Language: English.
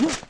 Woo!